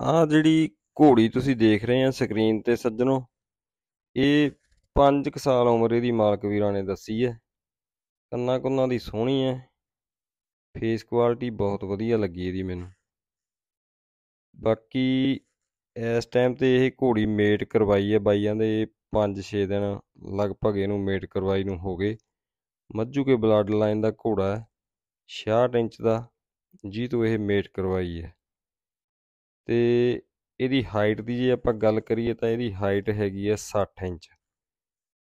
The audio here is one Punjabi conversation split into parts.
ਆਹ ਜਿਹੜੀ ਘੋੜੀ ਤੁਸੀਂ ਦੇਖ ਰਹੇ ਆ ਸਕਰੀਨ ਤੇ ਸੱਜਣੋ, ਇਹ 5 ਸਾਲ ਉਮਰ ਇਹਦੀ ਮਾਲਕ ਵੀਰਾਂ ਨੇ ਦੱਸੀ ਹੈ। ਕੰਨਾਂ ਕੁੰਨਾਂ ਦੀ ਸੋਹਣੀ ਹੈ। ਫੇਸ ਕੁਆਲਿਟੀ ਬਹੁਤ ਵਧੀਆ ਲੱਗੀ ਇਹਦੀ ਮੈਨੂੰ। ਬਾਕੀ ਇਸ ਟਾਈਮ ਤੇ ਇਹ ਘੋੜੀ ਮੇਟ ਕਰਵਾਈ ਹੈ ਬਾਈਆਂ ਦੇ 5-6 ਦਿਨ ਲਗਭਗ ਇਹਨੂੰ ਮੇਟ ਕਰਵਾਈ ਨੂੰ ਹੋ ਗਏ। ਮੱਝੂ ਕੇ ਬਲੱਡ ਲਾਈਨ ਦਾ ਘੋੜਾ ਹੈ 66 ਇੰਚ ਦਾ ਜੀ ਤੋਂ ਇਹ ਮੇਟ ਕਰਵਾਈ ਹੈ। ਤੇ ਇਹਦੀ ਹਾਈਟ ਦੀ ਜੇ ਆਪਾਂ ਗੱਲ ਕਰੀਏ ਤਾਂ ਇਹਦੀ ਹਾਈਟ ਹੈਗੀ ਹੈ 60 ਇੰਚ।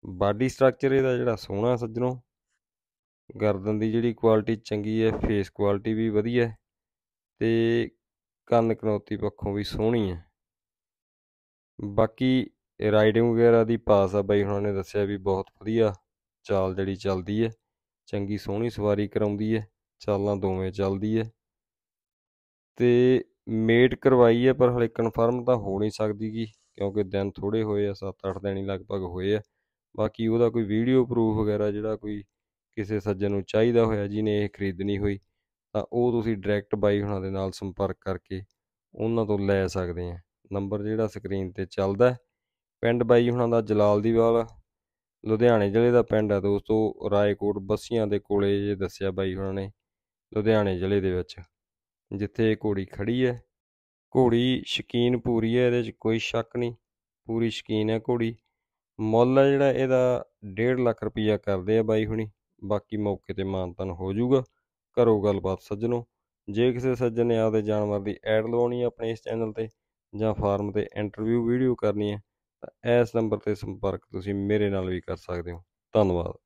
ਬਾਡੀ ਸਟਰਕਚਰ ਇਹਦਾ ਜਿਹੜਾ ਸੋਹਣਾ ਸੱਜਣੋ, ਗਰਦਨ ਦੀ ਜਿਹੜੀ ਕੁਆਲਿਟੀ ਚੰਗੀ ਹੈ ਫੇਸ ਕੁਆਲਿਟੀ ਵੀ ਵਧੀਆ ਹੈ ਤੇ ਕੰਨ ਕਨੌਤੀ ਪੱਖੋਂ ਵੀ ਸੋਹਣੀ ਹੈ। ਬਾਕੀ ਰਾਈਡਿੰਗ ਵਗੈਰਾ ਦੀ ਪਾਸ ਆ ਬਾਈ, ਉਹਨਾਂ ਨੇ ਦੱਸਿਆ ਵੀ ਬਹੁਤ ਵਧੀਆ ਚਾਲ ਜਿਹੜੀ ਚੱਲਦੀ ਹੈ, ਚੰਗੀ ਸੋਹਣੀ ਸਵਾਰੀ ਕਰਾਉਂਦੀ ਹੈ, ਚਾਲਾਂ ਦੋਵੇਂ ਚੱਲਦੀ ਹੈ। ਤੇ ਮੇਟ ਕਰਵਾਈ ਹੈ, ਪਰ ਹਲੇ ਕਨਫਰਮ ਤਾਂ ਹੋ ਨਹੀਂ ਸਕਦੀ ਗੀ ਕਿਉਂਕਿ ਦਿਨ ਥੋੜੇ ਹੋਏ ਆ 7-8 ਦਿਨ ਹੀ ਲਗਭਗ ਹੋਏ ਆ। ਬਾਕੀ ਉਹਦਾ ਕੋਈ ਵੀਡੀਓ ਪ੍ਰੂਫ ਵਗੈਰਾ ਜਿਹੜਾ ਕੋਈ ਕਿਸੇ ਸੱਜਣ ਨੂੰ ਚਾਹੀਦਾ ਹੋਇਆ, ਜਿਹਨੇ ਇਹ ਖਰੀਦਣੀ ਹੋਈ, ਤਾਂ ਉਹ ਤੁਸੀਂ ਡਾਇਰੈਕਟ ਬਾਈ ਹੁਣਾਂ ਦੇ ਨਾਲ ਸੰਪਰਕ ਕਰਕੇ ਉਹਨਾਂ ਤੋਂ ਲੈ ਸਕਦੇ ਆ। ਨੰਬਰ ਜਿਹੜਾ ਸਕਰੀਨ ਤੇ ਚੱਲਦਾ ਪਿੰਡ ਬਾਈ ਹੁਣਾਂ ਦਾ ਜਲਾਲ ਦੀਵਾਲ ਲੁਧਿਆਣੇ ਜ਼ਿਲ੍ਹੇ ਦਾ ਪਿੰਡ ਹੈ ਦੋਸਤੋ, ਰਾਏਕੋਟ ਬੱਸੀਆਂ ਦੇ ਕੋਲੇ ਜੇ ਦੱਸਿਆ ਬਾਈ ਹੁਣਾਂ ਨੇ, ਲੁਧਿਆਣੇ ਜ਼ਿਲ੍ਹੇ ਦੇ ਵਿੱਚ। ਜਿੱਥੇ ਇਹ ਘੋੜੀ ਖੜੀ ਹੈ। ਘੋੜੀ ਸ਼ਕੀਨ ਪੂਰੀ ਹੈ, ਇਹਦੇ 'ਚ ਕੋਈ ਸ਼ੱਕ ਨਹੀਂ। ਪੂਰੀ ਸ਼ਕੀਨ ਹੈ ਘੋੜੀ। ਮੁੱਲ ਹੈ ਜਿਹੜਾ, ਇਹਦਾ 1.5 ਲੱਖ ਰੁਪਈਆ ਕਰਦੇ ਆ ਬਾਈ ਹੁਣੀ। ਬਾਕੀ ਮੌਕੇ ਤੇ ਮਾਨਤਨ ਹੋ ਜਾਊਗਾ। ਕਰੋ ਗੱਲਬਾਤ ਸੱਜਣੋ। ਜੇ ਕਿਸੇ ਸੱਜਣ ਨੇ ਆਪਦੇ ਜਾਨਵਰ ਦੀ ਐਡ ਲਵਾਉਣੀ ਹੈ ਆਪਣੇ ਇਸ ਚੈਨਲ ਤੇ ਜਾਂ ਫਾਰਮ ਤੇ ਇੰਟਰਵਿਊ ਵੀਡੀਓ ਕਰਨੀ ਹੈ, ਤਾਂ ਇਸ ਨੰਬਰ ਤੇ ਸੰਪਰਕ ਤੁਸੀਂ ਮੇਰੇ ਨਾਲ ਵੀ ਕਰ ਸਕਦੇ ਹੋ। ਧੰਨਵਾਦ।